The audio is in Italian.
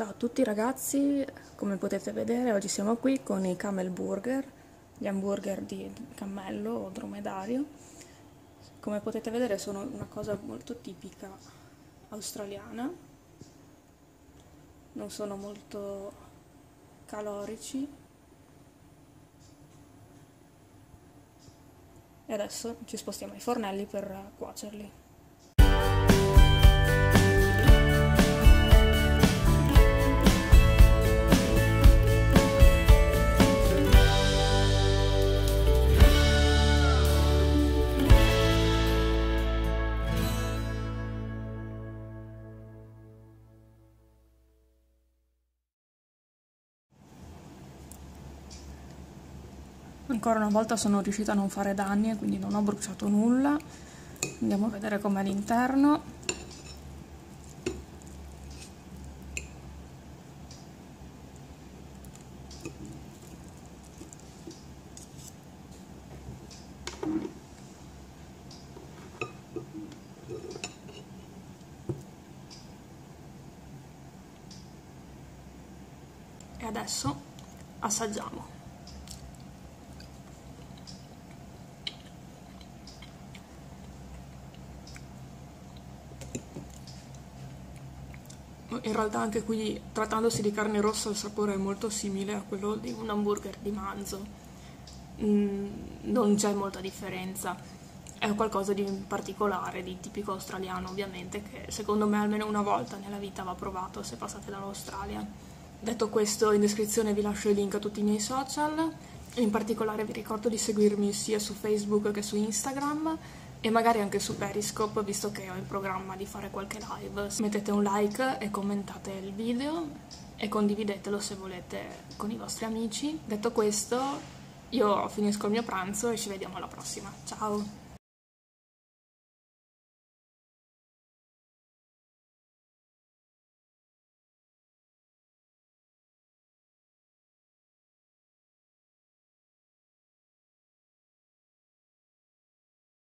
Ciao a tutti ragazzi, come potete vedere oggi siamo qui con i camel burger, gli hamburger di cammello o dromedario. Come potete vedere sono una cosa molto tipica australiana, non sono molto calorici. E adesso ci spostiamo ai fornelli per cuocerli. Ancora una volta sono riuscita a non fare danni e quindi non ho bruciato nulla. Andiamo a vedere com'è l'interno. E adesso assaggiamo. In realtà anche qui trattandosi di carne rossa il sapore è molto simile a quello di un hamburger di manzo. Mm, non c'è molta differenza. È qualcosa di particolare, di tipico australiano ovviamente che secondo me almeno una volta nella vita va provato se passate dall'Australia. Detto questo in descrizione vi lascio i link a tutti i miei social. In particolare vi ricordo di seguirmi sia su Facebook che su Instagram e magari anche su Periscope visto che ho in programma di fare qualche live. Mettete un like e commentate il video e condividetelo se volete con i vostri amici. Detto questo, io finisco il mio pranzo e ci vediamo alla prossima. Ciao!